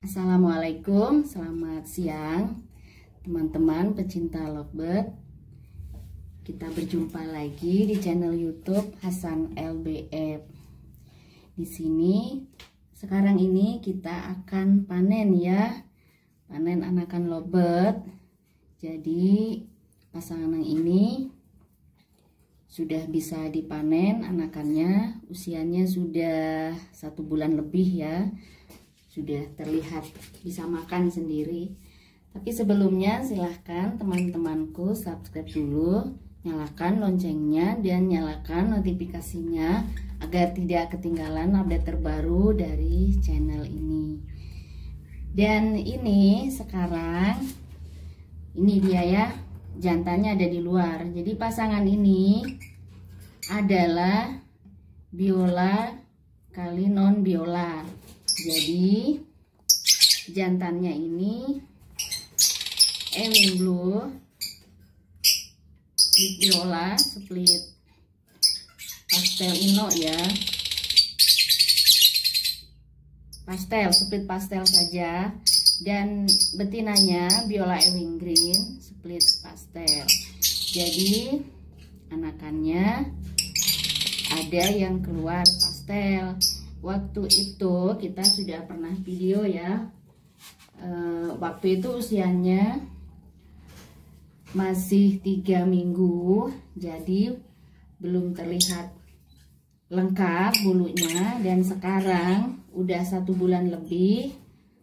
Assalamualaikum, selamat siang teman-teman pecinta lovebird. Kita berjumpa lagi di channel YouTube Hasan LBF. Di sini sekarang ini kita akan panen ya, panen anakan lovebird. Jadi pasangan ini sudah bisa dipanen anakannya, usianya sudah satu bulan lebih ya sudah terlihat bisa makan sendiri. Tapi sebelumnya silahkan teman-temanku subscribe dulu nyalakan loncengnya dan nyalakan notifikasinya agar tidak ketinggalan update terbaru dari channel ini. Dan ini sekarang ini dia ya jantannya ada di luar. Jadi pasangan ini adalah biola kali non biola jadi jantannya ini Ewing Blue biola split pastel ino ya. Pastel split pastel saja. Dan betinanya biola Ewing Green split pastel. Jadi anakannya ada yang keluar pastel waktu itu kita sudah pernah video ya. E, waktu itu usianya masih tiga minggu jadi belum terlihat lengkap bulunya. Dan sekarang udah satu bulan lebih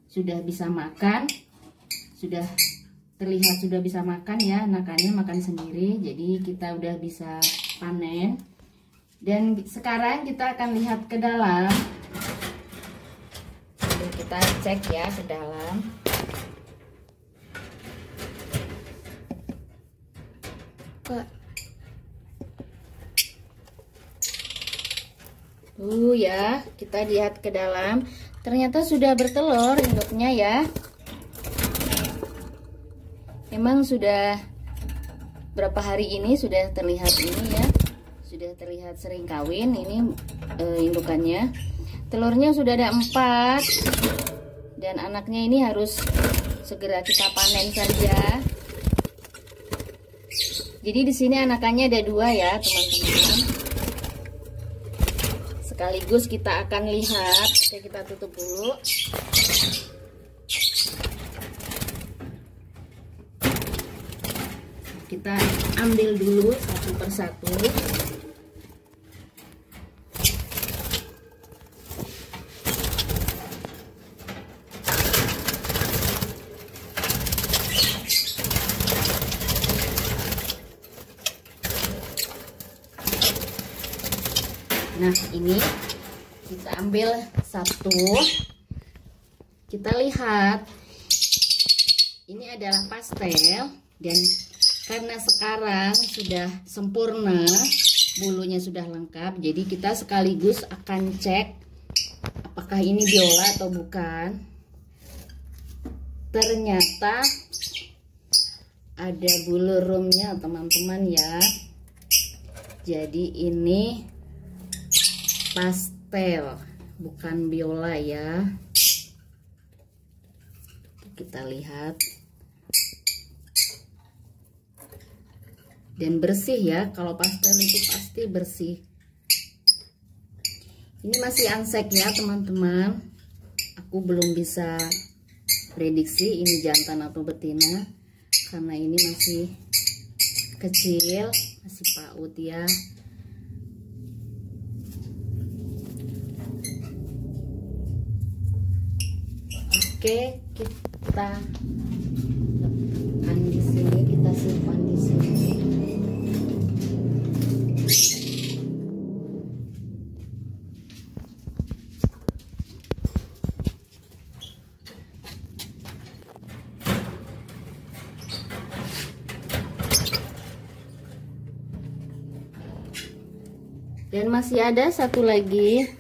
sudah bisa makan. Sudah terlihat sudah bisa makan ya anakannya makan sendiri. Jadi kita udah bisa panen dan sekarang kita akan lihat ke dalam Jadi kita cek ya ke dalam Uh ya, kita lihat ke dalam. Ternyata sudah bertelur induknya ya. Emang sudah berapa hari ini sudah terlihat ini ya sudah terlihat sering kawin ini e, indukannya. Telurnya sudah ada empat. Dan anaknya ini harus segera kita panen saja. Jadi di sini anakannya ada dua ya teman-teman. Sekaligus kita akan lihat. Oke, kita tutup dulu. Kita ambil dulu satu persatu Nah ini kita ambil satu. Kita lihat. Ini adalah pastel Dan karena sekarang sudah sempurna Bulunya sudah lengkap Jadi kita sekaligus akan cek Apakah ini biola atau bukan. Ternyata Ada bulu roomnya teman-teman ya. Jadi ini pastel bukan biola ya. Kita lihat. Dan bersih ya kalau pastel itu pasti bersih. Ini masih ansek ya teman-teman. Aku belum bisa prediksi ini jantan atau betina karena ini masih kecil masih paut ya Oke, kita letakkan di sini, kita simpan di sini. Dan masih ada satu lagi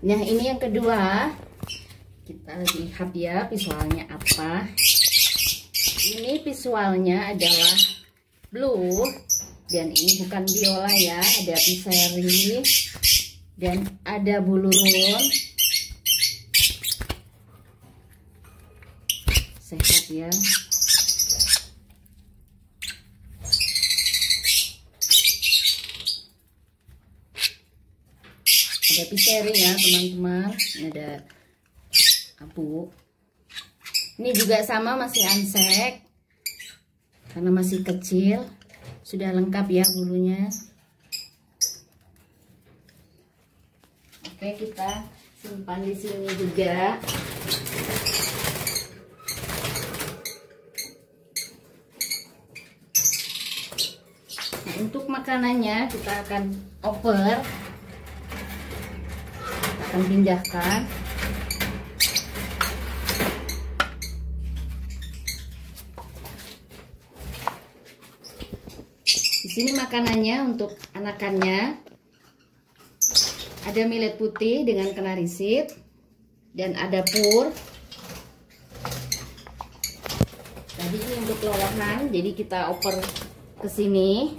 nah ini yang kedua. Kita lihat ya visualnya apa. Ini visualnya adalah blue. Dan ini bukan biola ya ada piseri dan ada bulurun sehat ya ada piseri ya teman-teman. Ada abu. Ini juga sama masih ansek karena masih kecil sudah lengkap ya bulunya. Oke kita simpan di sini juga. Nah, untuk makanannya kita akan kita akan pindahkan Di sini makanannya untuk anakannya ada millet putih dengan kenarisit dan ada pur. Tadi ini untuk lolohan, jadi kita oper ke sini.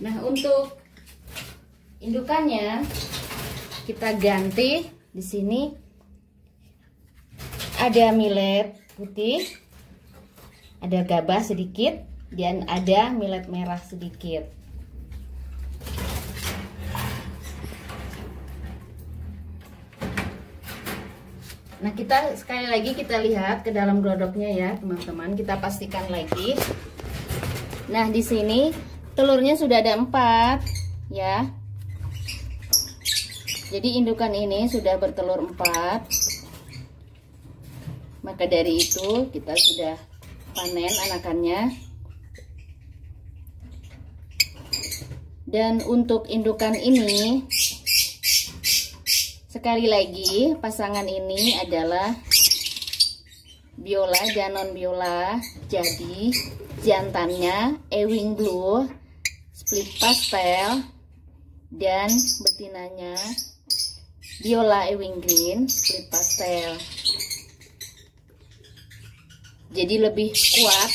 Nah, untuk indukannya kita ganti di sini ada millet putih, ada gabah sedikit dan ada millet merah sedikit. Nah, kita sekali lagi kita lihat ke dalam glodoknya ya, teman-teman. Kita pastikan lagi. Nah, di sini telurnya sudah ada empat ya jadi indukan ini sudah bertelur empat. Maka dari itu kita sudah panen anakannya. Dan untuk indukan ini sekali lagi pasangan ini adalah biola dan non biola jadi jantannya ewing blue split pastel dan betinanya viola ewing green split pastel. Jadi lebih kuat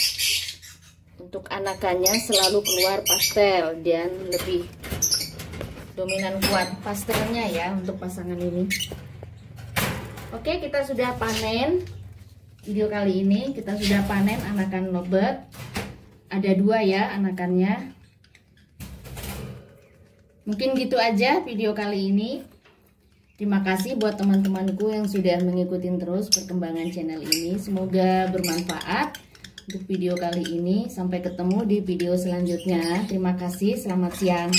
untuk anakannya selalu keluar pastel dan lebih dominan kuat pastelnya ya untuk pasangan ini. Oke kita sudah panen video kali ini. Kita sudah panen anakan lovebird ada dua ya anakannya. Mungkin gitu aja video kali ini. Terima kasih buat teman-temanku yang sudah mengikuti terus perkembangan channel ini. Semoga bermanfaat untuk video kali ini. Sampai ketemu di video selanjutnya. Terima kasih. Selamat siang.